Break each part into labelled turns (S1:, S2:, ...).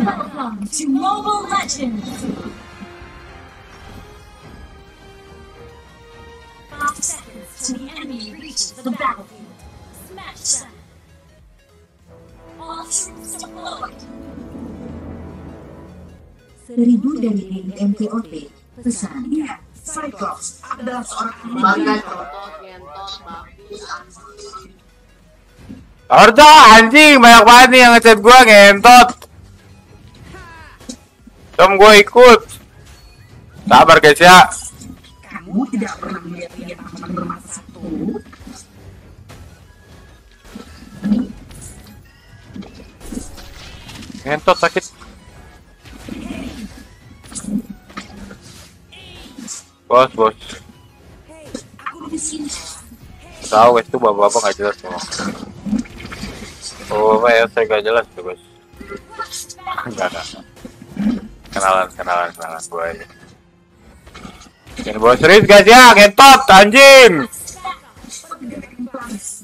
S1: Welcome to Mobile Legends! Five seconds to the enemy reaches the battlefield. Smash them! All troops deployed!
S2: Seribu dari MTOT. Pesan.
S3: Iya, Cyclops adalah seorang
S4: babi,
S5: Orto anjing banyak banget nih yang ngechat gua ngentot. Tom gua ikut. Sabar guys ya.
S3: Kamu tidak pernah melihat lihat teman bermata satu.
S5: Ngentot sakit. Bos, bos. Tahu guys tuh bapak-bapak nggak jelas semua. Oh, bapak ya saya nggak jelas tuh guys. Enggak, enggak. Kenalan, kenalan, kenalan gua ini. Ini bos serius guys ya, ngentot anjing.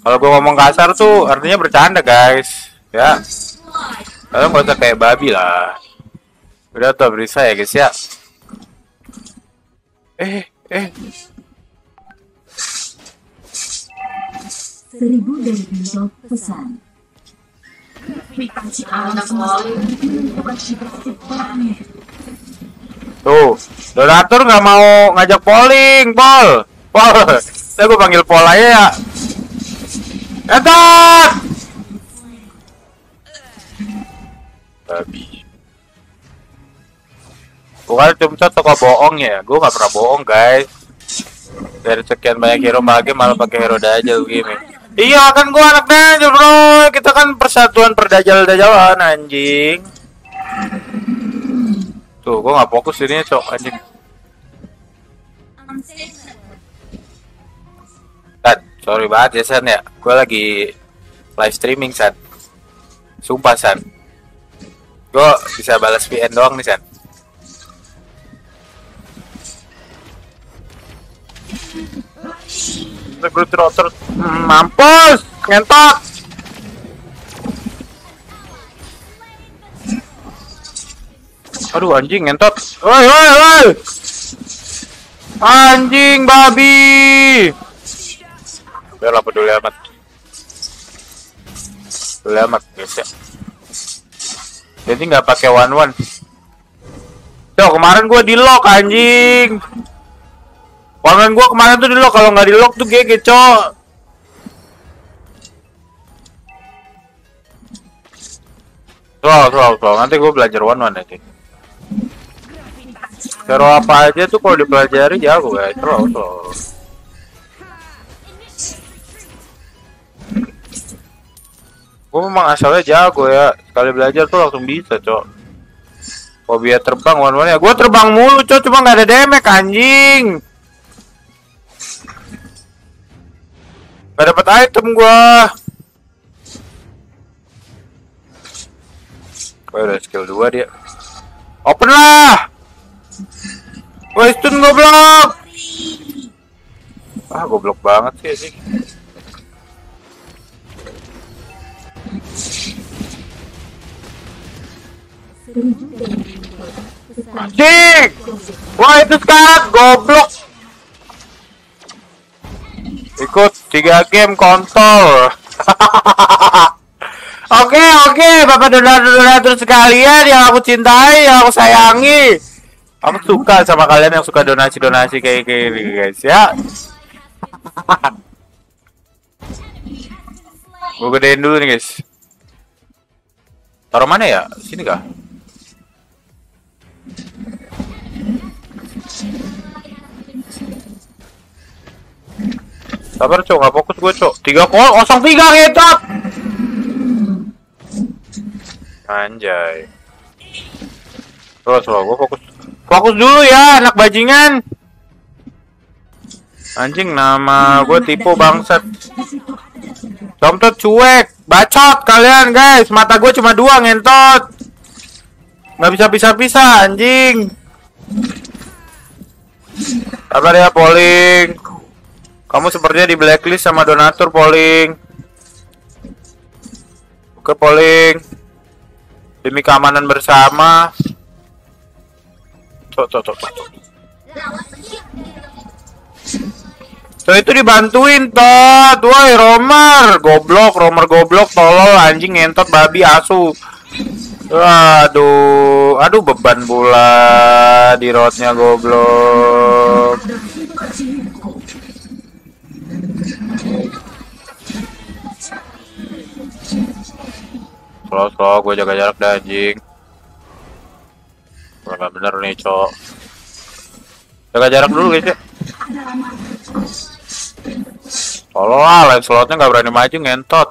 S5: Kalau gua ngomong kasar tuh artinya bercanda guys. Ya. Kalian nggak usah kayak babi lah. Udah tuh berisa ya guys ya. Eh, eh,
S2: Seribu dari Bintang. Pesan.
S3: Kwitansi
S4: anak
S3: alam semesta
S4: poli.
S3: bukan sifat planet.
S5: Tuh, donatur nggak mau ngajak polling, Pol. Pol, saya gue panggil Pol aja ya. Etat! Babi. Bukan cuma toko bohong ya, gue nggak pernah bohong guys. Dari sekian banyak hero bagi malah pakai hero dajal begini. Iya kan gue anak dajal bro, kita kan persatuan perdajal dajalan anjing. Tuh, gua nggak fokus ini cok anjing. San, sorry banget ya San ya. Gua lagi live streaming San. Sumpah San. Gua bisa balas VN doang nih San. Recruit rotor Hmm, mampus ngentot aduh anjing ngentot. Woi woi woi. Anjing babi. Udah peduli amat. Peduli amat guys ya jadi nggak pakai one one. Tuh kemarin gua di lock anjing. One one gua kemarin tuh di lock kalau nggak di lock tuh GG cok. Slow, slow, slow. Nanti gue belajar one one nanti. Hero apa aja tuh kalau dipelajari jago guys. Slow, slow. Gue memang asalnya jago ya. Sekali belajar tuh langsung bisa, cok. Biar terbang one one ya. Gue terbang mulu, cok. Cuma nggak ada damage anjing. Gak dapet item gua. Oh, udah skill 2 dia. Open lah. Woi, stun goblok. Ah, goblok banget sih.
S2: Pesan.
S5: Anjing. Wah, itu sekarang goblok. Ikut 3 game kontol. Oke, oke, Bapak donatur-donatur sekalian yang aku cintai, yang aku sayangi. Aku suka sama kalian yang suka donasi-donasi kayak gini, guys, ya. Gue gedein dulu nih, guys. Taruh mana ya? Sini kah? Sabar, Cok. Nggak fokus gue, Cok. Tiga kol, kosong tiga, ngetot. Anjay. Terus lo, gue fokus. Fokus dulu ya, anak bajingan. Anjing, nama gue tipu bangsat. Tomtot cuek, bacot kalian guys. Mata gue cuma dua ngentot. Nggak bisa bisa bisa anjing. Sabar ya polling. Kamu sepertinya di blacklist sama donatur polling. Oke polling. Demi keamanan bersama. Cok, cok, cok, cok. So itu dibantuin tot, woi Romer, goblok, Romer goblok, tolol, anjing ngentot, babi, asu. Aduh, aduh beban pula di roadnya goblok. Slow, slow, gue jaga jarak dah anjing. Nggak bener nih, cok. Jaga jarak dulu guys ya. Tolong lah, live slotnya nggak berani maju ngentot.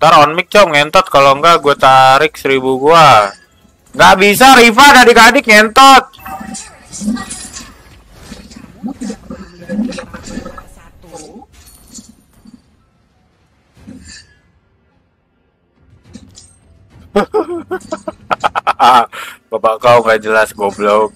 S5: Ntar on mic cok ngentot, kalau enggak gue tarik seribu gua. Nggak bisa Riva adik-adik ngentot. Bapak kau nggak jelas goblok.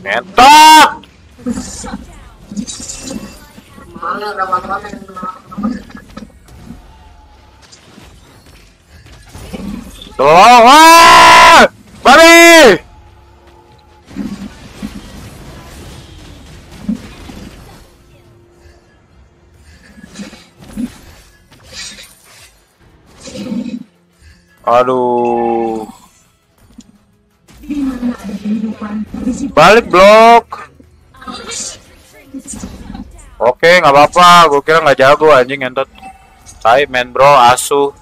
S4: Yang
S5: Tolong! Wah! Aduh. Balik blok. Oke, nggak apa-apa. Gue kira nggak jago anjing entot. Tai main bro, asu.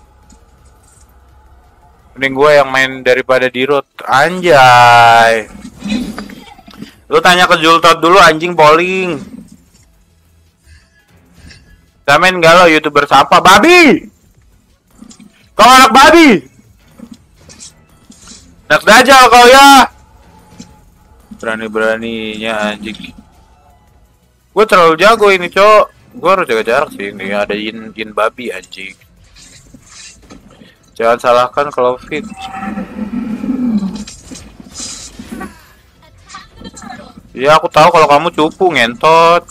S5: Mending gue yang main daripada di road. Anjay. Lu tanya ke Jultot dulu anjing bowling. Kita main lo youtuber siapa? Babi! Kau anak babi! Anak dajal kau ya! Berani-beraninya anjing. Gue terlalu jago ini cok. Gue harus jaga jarak sih. Ini ada yin, yin babi anjing. Jangan salahkan kalau fit. Ya aku tahu kalau kamu cupu ngentot.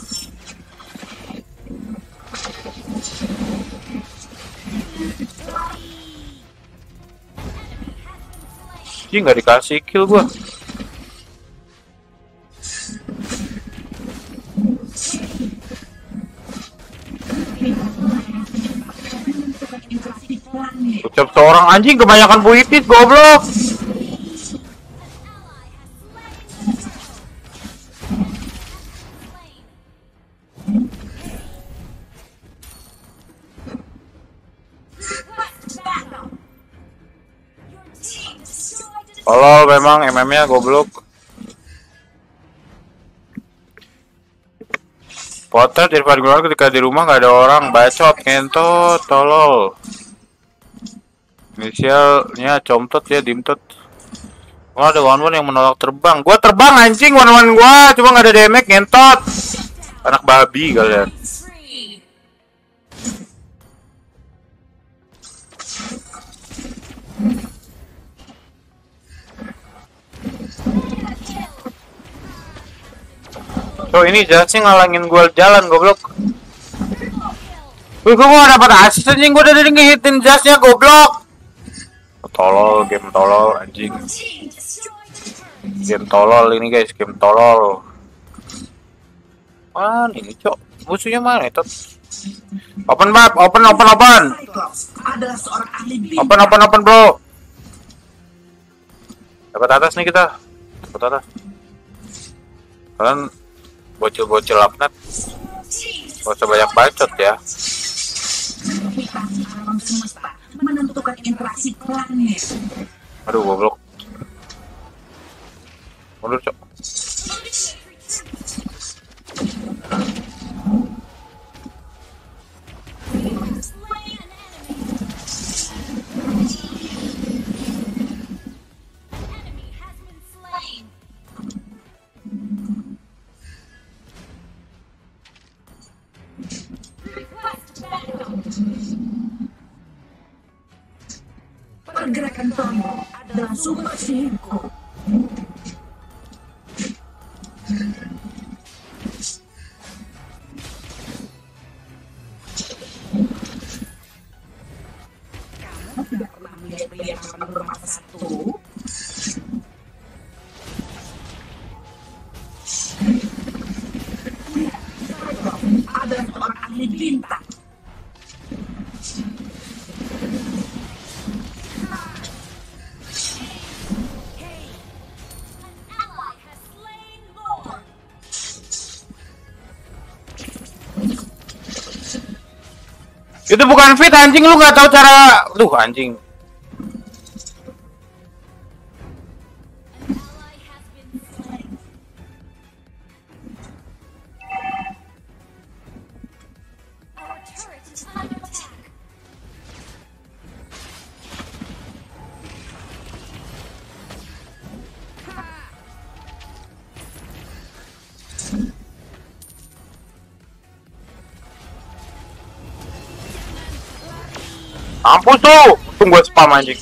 S5: Ih nggak dikasih kill gua. Ucap seorang anjing kebanyakan buitit goblok. Tolol memang MM-nya goblok. Potret Irfan Gunawan ketika di rumah nggak ada orang bacot ngentot tolol. Inisialnya comtot ya dimtot. Wah ada one one yang menolak terbang. Gua terbang anjing one one gua cuma nggak ada damage ngentot. Anak babi kalian. So ini jasnya ngalangin gua jalan goblok. Wih gua gak dapat assist anjing gua udah ngehitin jasnya goblok. Tolol game tolol anjing. Game tolol ini guys, game tolol. Mana ini cok? Musuhnya mana itu? Open map, open open open. Open open open bro. Dapat atas nih kita. Dapat atas. Kalian bocil-bocil apnet.
S1: Team
S5: Gak usah banyak bacot ya. Aduh goblok. Mundur cok.
S3: Suma 5.
S5: Itu bukan fit anjing lu nggak tahu cara. Duh anjing. Mampus tuh. Untung gua spam anjing.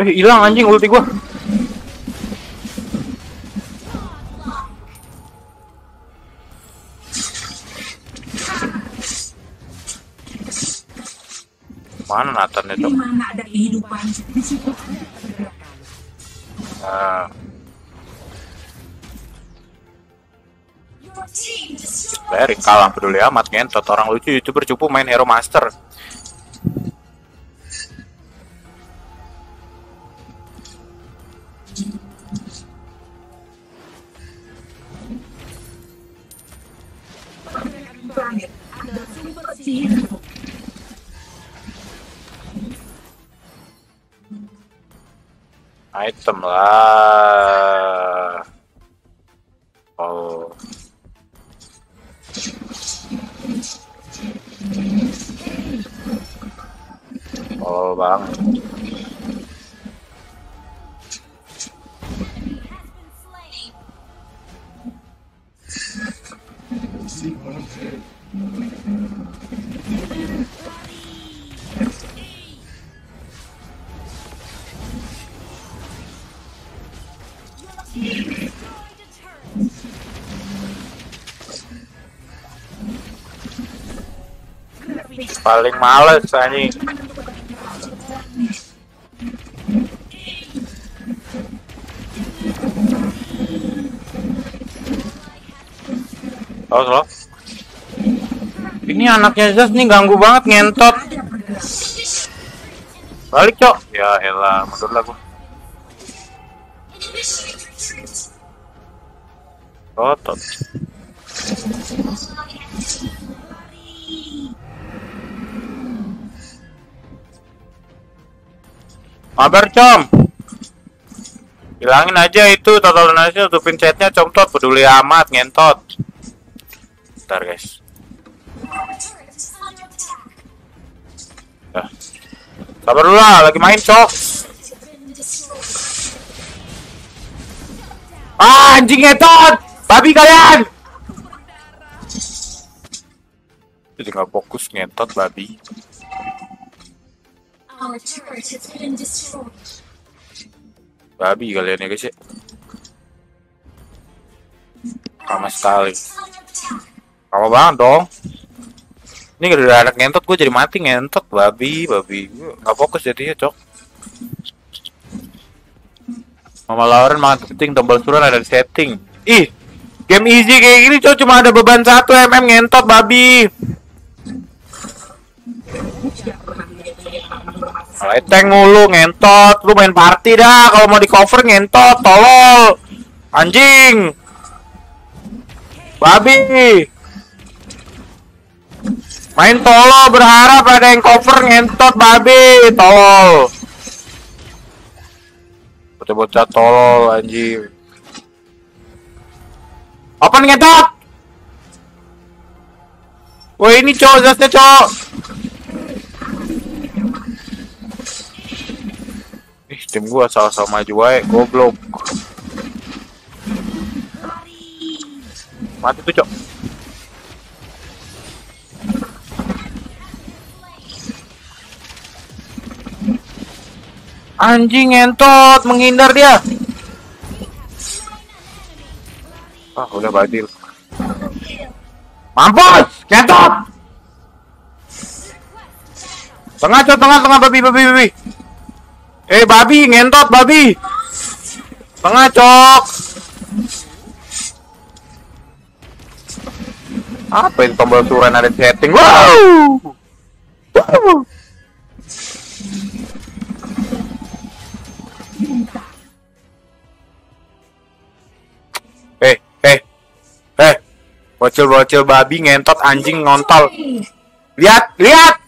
S5: Eh hilang anjing ulti gua. Nathan
S3: Di
S5: itu?
S3: mana ada kehidupan, di situ ada pergerakan.
S5: Nah, kalah peduli amat ngentot orang lucu youtuber cupu main Hero Master.
S3: Planet ada sumber sihir.
S5: Item lah. Oh. Oh bang. Paling males anjing. Oh, slow. Ini anaknya Zaz nih ganggu banget ngentot. Balik, Cok. Ya elah, mundur lah gua. Otot. Kabar, Com. Hilangin aja itu total donasi tutupin chatnya comtot peduli amat ngentot. Bentar guys. Dah. Sabar dulu lah, lagi main cok. Ah, anjing ngentot, babi kalian. Jadi nggak fokus ngentot babi. Babi kalian ya guys ya. Sama sekali. Lama banget dong. Ini gak ada anak ngentot, gue jadi mati ngentot, babi, babi. Gua Nggak fokus jadinya, cok. Mama Lauren makan kepiting, tombol suruhan ada di setting. Ih, game easy kayak gini, cok. Cuma ada beban 1 mm ngentot, babi. Tank mulu, ngentot. Lu main party dah, kalau mau di cover ngentot, tolol. Anjing. Babi. Main tolol berharap ada yang cover ngentot babi tolol. Bocah-bocah tolol anjing. Nih ngentot? Woi ini cowok jasnya cowok. Ih tim gua sama-sama maju wae goblok. Mati tuh cok. Anjing ngentot, menghindar dia. Ah, udah badil. Mampus, ngentot. Tengah cok, tengah, tengah babi, babi, babi. Eh, babi, ngentot, babi. Tengah cok. Apa itu tombol suran ada setting? Wow! Wow! Bocil-bocil babi ngentot anjing ngontol. Lihat, lihat,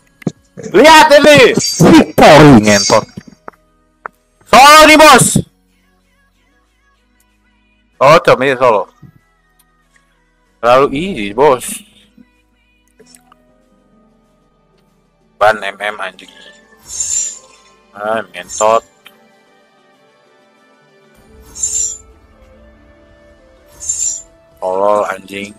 S5: lihat ini. Victory ngentot. Solo nih bos. Oh, coba ini solo. Terlalu easy bos. Ban MM anjing. Ah, ngentot. Tolol anjing.